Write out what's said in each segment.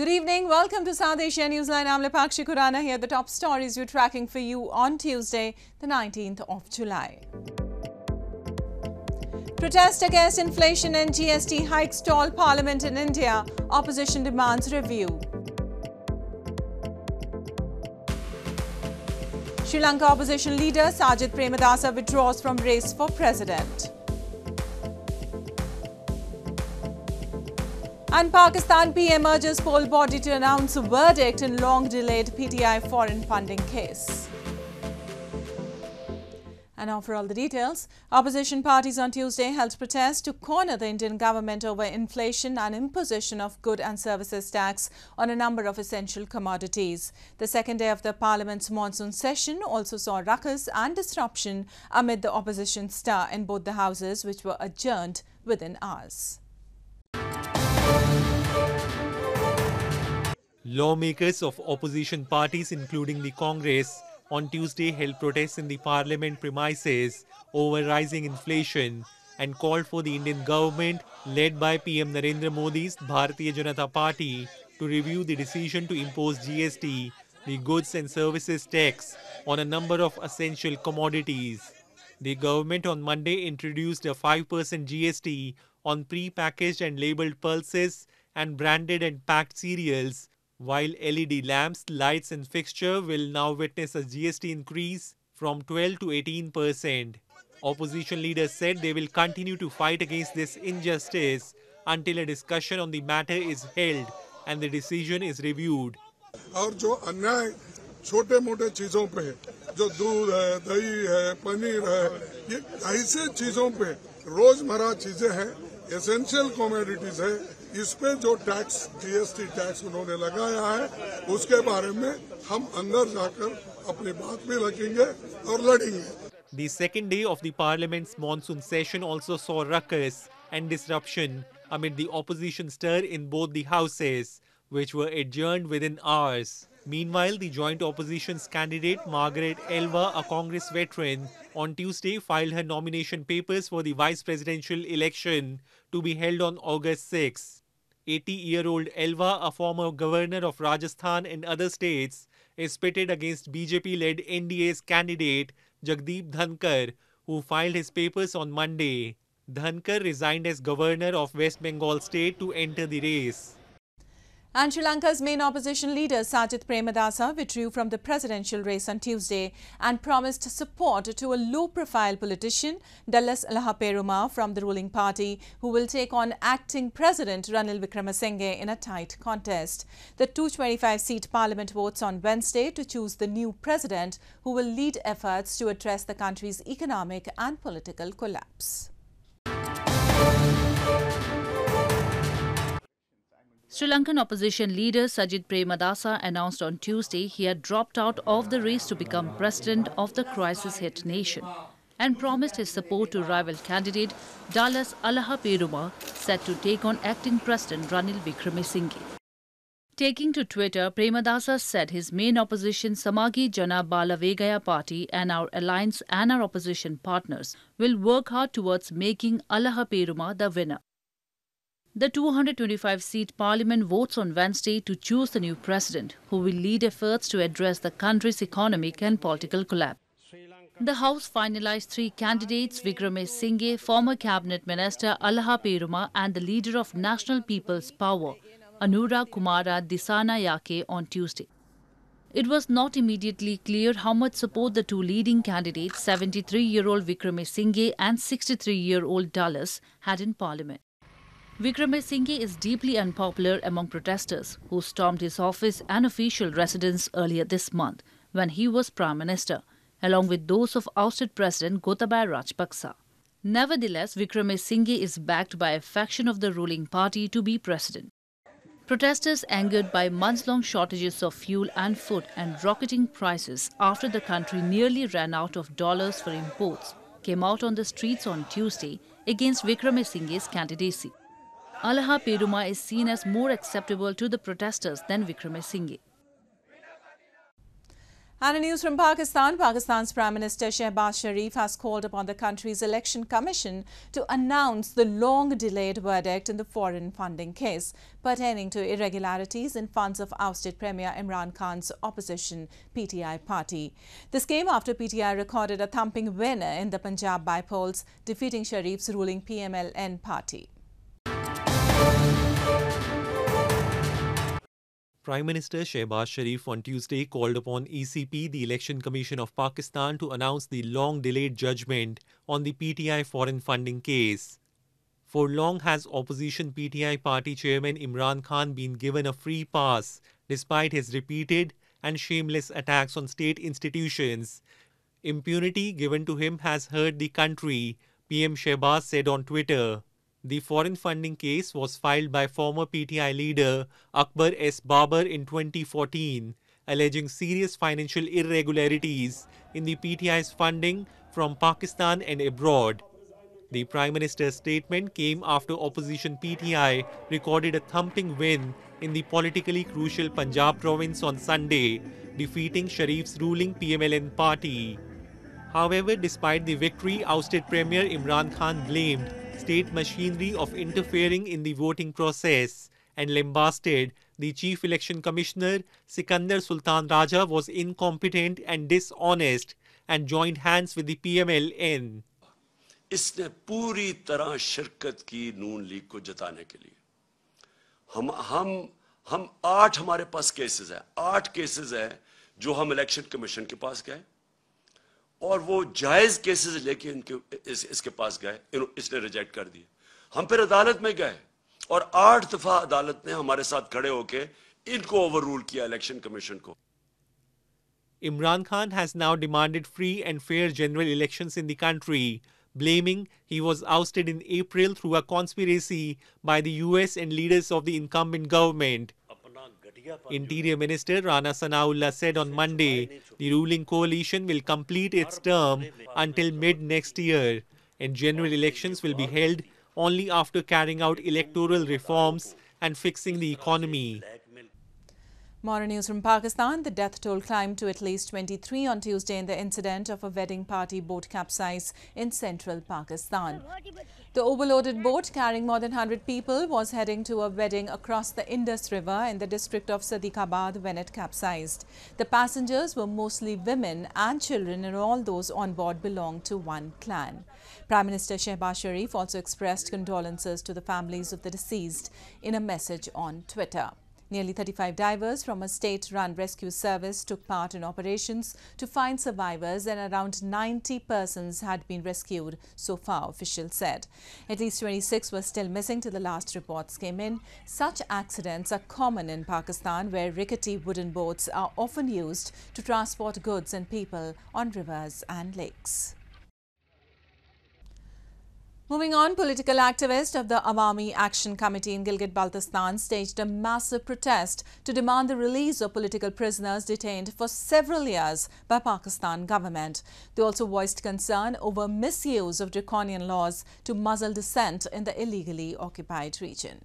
Good evening. Welcome to South Asia Newsline. I'm Lepakshi Khurana here. The top stories we're tracking for you on Tuesday, the 19th of July. Protest against inflation and GST hikes stall parliament in India. Opposition demands review. Sri Lanka opposition leader Sajith Premadasa withdraws from race for president. And Pakistan PM urges poll body to announce a verdict in long-delayed PTI foreign funding case. And now for all the details, opposition parties on Tuesday held protest to corner the Indian government over inflation and imposition of good and services tax on a number of essential commodities. The second day of the parliament's monsoon session also saw ruckus and disruption amid the opposition stir in both the houses which were adjourned within hours. Lawmakers of opposition parties, including the Congress, on Tuesday held protests in the parliament premises over rising inflation and called for the Indian government, led by PM Narendra Modi's Bharatiya Janata Party, to review the decision to impose GST, the goods and services tax, on a number of essential commodities. The government on Monday introduced a 5% GST on pre-packaged and labeled pulses and branded and packed cereals, while LED lamps, lights and fixture will now witness a GST increase from 12 to 18 percent. Opposition leaders said they will continue to fight against this injustice until a discussion on the matter is held and the decision is reviewed. और जो अन्याय छोटे मोटे चीज़ों पे जो दूध है दही है पनीर है ये ऐसे चीज़ों पे रोज़मर्रा चीज़ें हैं एसेंशियल कॉमोडिटीज है इस पे जो टैक्स जीएसटी टैक्स उन्होंने लगाया है उसके बारे में हम अंदर जाकर अपनी बात भी रखेंगे और लड़ेंगे The second day of the parliament's monsoon session also saw ruckus and disruption amid the opposition stir in both the houses, which were adjourned within hours. Meanwhile, the joint opposition's candidate Margaret Alva, a Congress veteran, on Tuesday filed her nomination papers for the vice presidential election to be held on August 6. 80-year-old Alva, a former governor of Rajasthan and other states, is pitted against BJP-led NDA's candidate Jagdeep Dhankhar, who filed his papers on Monday. Dhankhar resigned as governor of West Bengal state to enter the race. And Sri Lanka's main opposition leader Sajith Premadasa withdrew from the presidential race on Tuesday and promised support to a low-profile politician, Dullas Alahapperuma from the ruling party, who will take on acting President Ranil Wickremesinghe in a tight contest. The 225-seat parliament votes on Wednesday to choose the new president who will lead efforts to address the country's economic and political collapse. Sri Lankan opposition leader Sajith Premadasa announced on Tuesday he had dropped out of the race to become president of the crisis-hit nation and promised his support to rival candidate Dullas Alahapperuma set to take on acting president Ranil Wickremesinghe. Taking to Twitter, Premadasa said his main opposition Samagi Jana Balawegaya party and our alliance and our opposition partners will work hard towards making Alahapperuma the winner. The 225 seat parliament votes on Wednesday to choose the new president, who will lead efforts to address the country's economic and political collapse. The House finalized three candidates Wickremesinghe, former cabinet minister Alahapperuma, and the leader of National People's Power, Anura Kumara Dissanayake, on Tuesday. It was not immediately clear how much support the two leading candidates, 73 year old Wickremesinghe and 63 year old Dullas, had in parliament. Wickremesinghe is deeply unpopular among protesters who stormed his office and official residence earlier this month when he was Prime Minister, along with those of ousted President Gotabaya Rajapaksa. Nevertheless, Wickremesinghe is backed by a faction of the ruling party to be president. Protesters angered by months-long shortages of fuel and food and rocketing prices after the country nearly ran out of dollars for imports came out on the streets on Tuesday against Wickremesinghe's candidacy. Alahapperuma is seen as more acceptable to the protesters than Wickremesinghe. And in news from Pakistan, Pakistan's Prime Minister Shehbaz Sharif has called upon the country's election commission to announce the long-delayed verdict in the foreign funding case pertaining to irregularities in funds of ousted Premier Imran Khan's opposition PTI party. This came after PTI recorded a thumping win in the Punjab by polls, defeating Sharif's ruling PMLN party. Prime Minister Shehbaz Sharif on Tuesday called upon ECP, the Election Commission of Pakistan, to announce the long delayed judgment on the PTI foreign funding case. For long has opposition PTI party chairman Imran Khan been given a free pass despite his repeated and shameless attacks on state institutions. Impunity given to him has hurt the country, PM Shehbaz said on Twitter. The foreign funding case was filed by former PTI leader Akbar S. Babar in 2014, alleging serious financial irregularities in the PTI's funding from Pakistan and abroad. The Prime Minister's statement came after opposition PTI recorded a thumping win in the politically crucial Punjab province on Sunday, defeating Sharif's ruling PMLN party. However, despite the victory, ousted Premier Imran Khan blamed state machinery of interfering in the voting process and lambasted the Chief Election Commissioner Sikandar Sultan Raja was incompetent and dishonest and joined hands with the PMLN. इसने पूरी तरह शिरकत की नून league को जताने के लिए हम हम हम आठ हमारे पास केसेस है आठ केसेस है जो हम इलेक्शन कमीशन के पास गए और वो जायज़ केसेस लेके इनके इस, इसके पास गए इसने रिजेक्ट कर दिए। हम फिर अदालत में गए और आठ दफ़ा अदालत ने हमारे साथ खड़े होके इनको ओवर रूल किया इलेक्शन कमीशन को। Imran Khan has now demanded free and fair general election in the country blaming he was ousted in april through a conspiracy by the us and leaders of the incumbent government. Interior Minister Rana Sanaullah said on Monday the ruling coalition will complete its term until mid next year and general elections will be held only. after carrying out electoral reforms and fixing the economy. More news from Pakistan. The death toll climbed to at least 23 on Tuesday in the incident of a wedding party boat capsize in central Pakistan. The overloaded boat carrying more than 100 people was heading to a wedding across the Indus River in the district of Sadiqabad when it capsized. The passengers were mostly women and children and all those on board belonged to one clan. Prime Minister Shehbaz Sharif also expressed condolences to the families of the deceased in a message on Twitter. Nearly 35 divers from a state-run rescue service took part in operations to find survivors and around 90 persons had been rescued so far, officials said. At least 26 were still missing till the last reports came in. Such accidents are common in Pakistan where rickety wooden boats are often used to transport goods and people on rivers and lakes. Moving on, political activists of the Awami Action Committee in Gilgit-Baltistan staged a massive protest to demand the release of political prisoners detained for several years by Pakistan government. They also voiced concern over misuse of draconian laws to muzzle dissent in the illegally occupied region.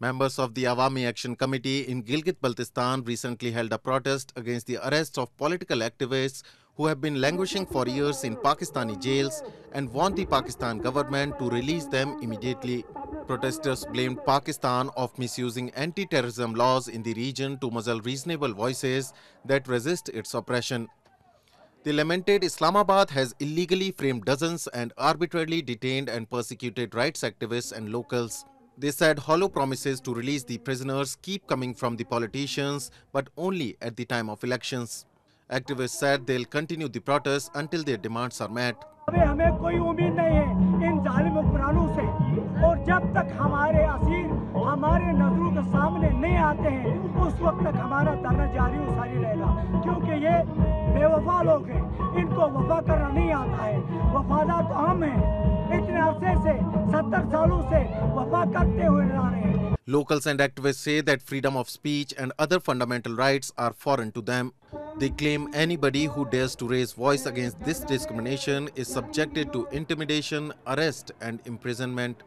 Members of the Awami Action Committee in Gilgit-Baltistan recently held a protest against the arrests of political activists who have been languishing for years in Pakistani jails and want the Pakistan government to release them immediately. Protesters blamed Pakistan of misusing anti-terrorism laws in the region to muzzle reasonable voices that resist its oppression. The lamented Islamabad has illegally framed dozens and arbitrarily detained and persecuted rights activists and locals. They said hollow promises to release the prisoners keep coming from the politicians, but only at the time of elections. Activists said they'll continue the protests until their demands are met. हमें कोई उम्मीद नहीं है इन जालिम हुक्मरानों से। और जब तक हमारे असीर हम हमारे नज़रों के सामने नहीं आते हैं, उस वक्त तक हमारा धरना जारी और सारी रहेगा। क्योंकि ये बेवफा लोग हैं। इनको वफा करना नहीं आता है। वफादार तो हम हैं। इतने अरसे से, सत्तर सालों से वफा करते हुए रहे हैं। Locals and activists say that freedom of speech and other fundamental rights are foreign to them. They claim anybody who dares to raise voice against this discrimination is subjected to intimidation, arrest and imprisonment.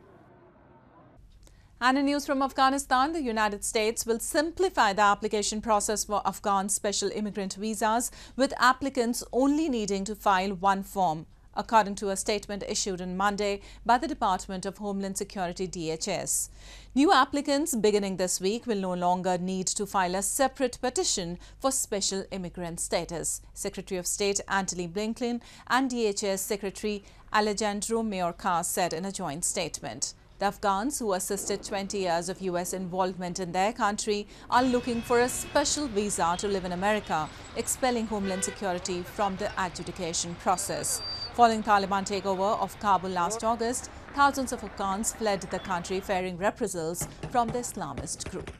And in news from Afghanistan, the United States will simplify the application process for Afghan special immigrant visas, with applicants only needing to file one form according to a statement issued on Monday by the Department of Homeland Security DHS. New applicants beginning this week will no longer need to file a separate petition for special immigrant status. Secretary of State Antony Blinken and DHS Secretary Alejandro Mayorkas said in a joint statement. The Afghans who assisted 20 years of US involvement in their country are looking for a special visa to live in America, expelling Homeland Security from the adjudication process. Following Taliban takeover of Kabul last August, thousands of Afghans fled the country fearing reprisals from the Islamist group.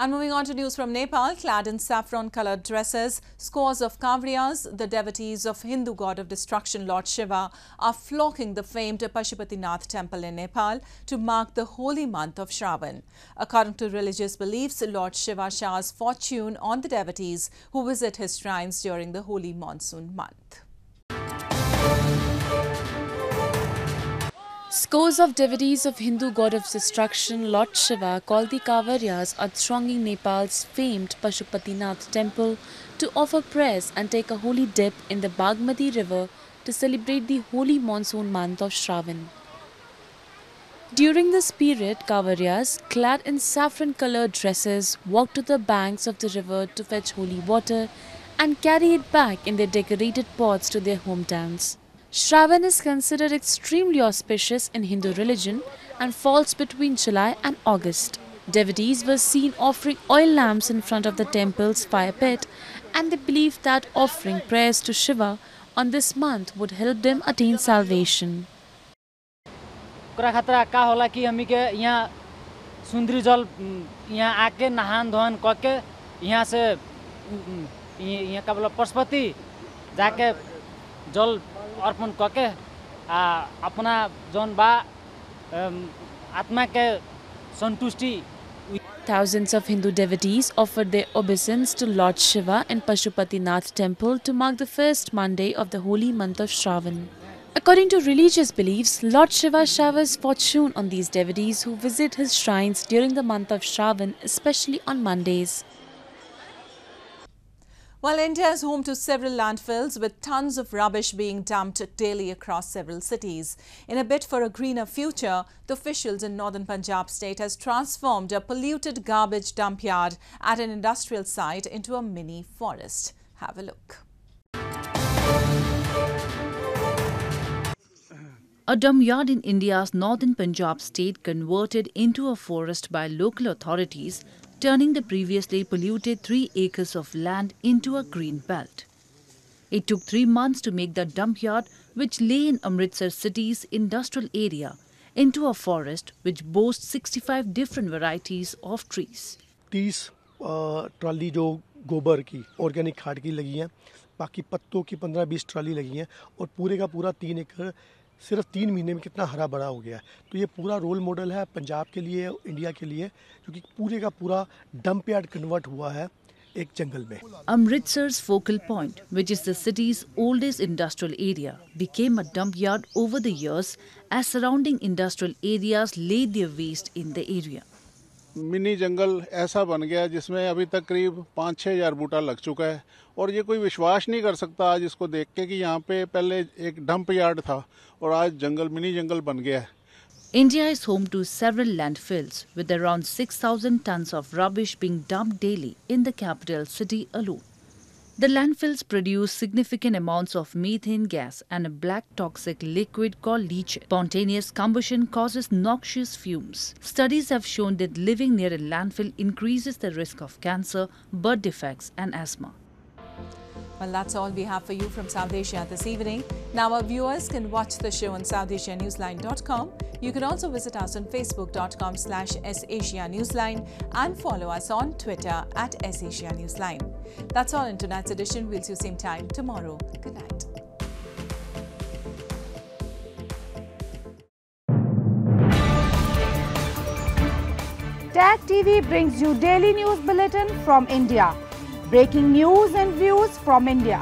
And moving on to news from Nepal, clad in saffron-coloured dresses, scores of Kavriyas, the devotees of Hindu god of destruction Lord Shiva, are flocking the famed Pashupatinath temple in Nepal to mark the holy month of Shravan. According to religious beliefs, Lord Shiva showers fortune on the devotees who visit his shrines during the holy monsoon month. Scores of devotees of Hindu god of destruction Lord Shiva called the Kavaryas are thronging Nepal's famed Pashupatinath temple to offer prayers and take a holy dip in the Bagmati river to celebrate the holy monsoon month of Shravan. During this period, Kavaryas, clad in saffron-colored dresses, walk to the banks of the river to fetch holy water and carry it back in their decorated pots to their hometowns. Shravan is considered extremely auspicious in Hindu religion and falls between July and August. Devotees were seen offering oil lamps in front of the temple's fire pit and they believed that offering prayers to Shiva on this month would help them attain salvation. ओकरा खतरा का होला कि हमी के यहाँ सुंदरी जल उम, यहाँ आके नहान धोन क के यहाँ से उम, इ- यहाँ का बोला पशुपति जाके जल अर्पण क के आ अपना जौन बा अम, आत्मा के संतुष्टि Thousands of Hindu devotees offered their obeisance to Lord Shiva in Pashupatinath temple to mark the first Monday of the holy month of Shravan. According to religious beliefs, Lord Shiva showers fortune on these devotees who visit his shrines during the month of Shravan, especially on Mondays. While India is home to several landfills with tons of rubbish being dumped daily across several cities. In a bid for a greener future, the officials in northern Punjab state has transformed a polluted garbage dump yard at an industrial site into a mini forest. Have a look. A dump yard in India's northern Punjab state converted into a forest by local authorities, turning the previously polluted 3 acres of land into a green belt. It took 3 months to make the dump yard, which lay in Amritsar city's industrial area, into a forest which boasts 65 different varieties of trees. तीस trolley जो गोबर की organic खाद की लगी हैं बाकी पत्तों की पंद्रह बीस ट्राली लगी हैं और पूरे का पूरा तीन एकड़ सिर्फ़ तीन महीने में कितना हरा भरा हो गया है। तो ये पूरा रोल मॉडल है पंजाब के लिए, इंडिया के लिए क्योंकि पूरे का पूरा डंप यार्ड कन्वर्ट हुआ है एक जंगल में। Amritsar focal point which is the city's oldest industrial area became a dump yard over the years surrounding industrial areas led there the area mini jungle ऐसा बन गया जिसमें अभी तक करीब पाँच छः हज़ार बूटा लग चुका है और ये कोई विश्वास नहीं कर सकता आज इसको देख के कि यहाँ पे पहले एक डंप यार्ड था और आज जंगल मिनी जंगल बन गया है India is home to several landfills, with around 6,000 tons of rubbish being dumped daily in the capital city alone. The landfills produce significant amounts of methane gas and a black toxic liquid called leach. Spontaneous combustion causes noxious fumes. Studies have shown that living near a landfill increases the risk of cancer, birth defects, and asthma. Well, that's all we have for you from South Asia this evening. Now, our viewers can watch the show on SouthAsiaNewsline.com. You can also visit us on Facebook.com slash SAsiaNewsline and follow us on Twitter at SAsiaNewsline. That's all in tonight's edition. We'll see you same time tomorrow. Good night. Tag TV brings you daily news bulletin from India. Breaking news and views from India.